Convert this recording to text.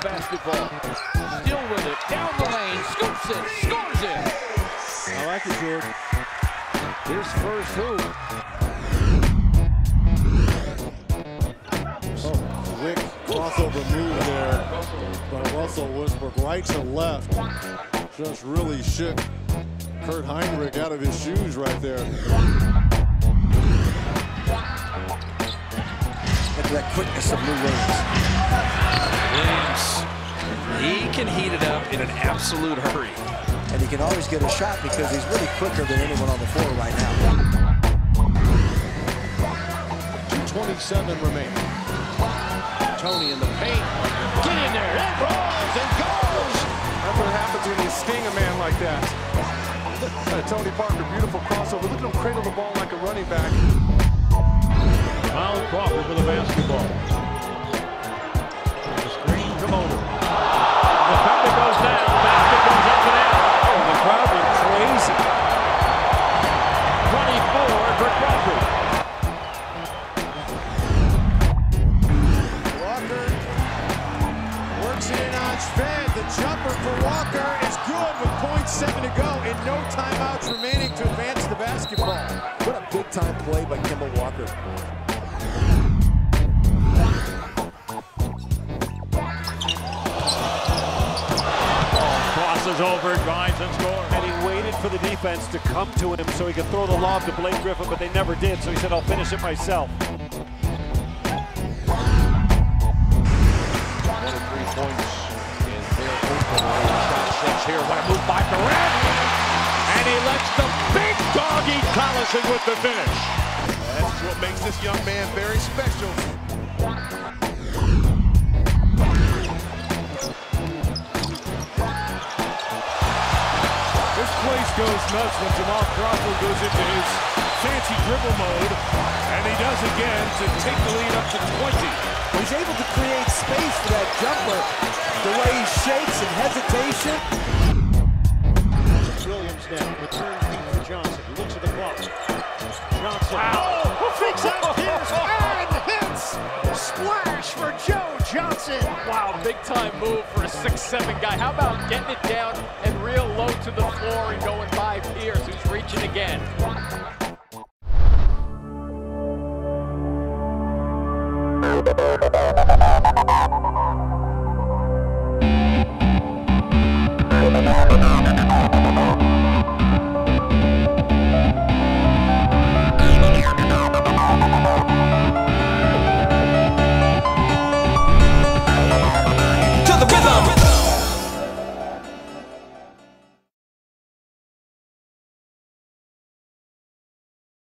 the basketball. Still with it, down the lane, scoops it, scores it. I like it, George. His first hoop. Oh, Wick crossover move there by Russell Westbrook, right to left. Just really shook Kirk Hinrich out of his shoes right there. Look at that quickness of Williams. Williams, in an absolute hurry. And he can always get a shot because he's really quicker than anyone on the floor right now. 227 remaining. Tony in the paint. Get in there, and rolls and goes. That's what happens when you sting a man like that. Uh, Tony Parker, beautiful crossover. Look at him cradle the ball like a running back. Works it in on Shved. The jumper for Walker is good with 0.7 to go and no timeouts remaining to advance the basketball. What a big time play by Kemba Walker. Crosses over, drives and scores. And he waited for the defense to come to him so he could throw the lob to Blake Griffin, but they never did. So he said, I'll finish it myself. Here. What a move by Durant. And he lets the big dog eat Collison with the finish. That's what makes this young man very special. This place goes nuts when Jamal Crawford goes into his fancy dribble mode, and he does again to take the lead up to 20. He's able to create space for that jumper. The way he shakes and hesitation. Now. Return feed for Johnson. Looks at the clock. Johnson. Who fakes out Pierce and hits. Splash for Joe Johnson. Wow, big time move for a six-seven guy. How about getting it down and real low to the floor and going by Pierce, who's reaching again.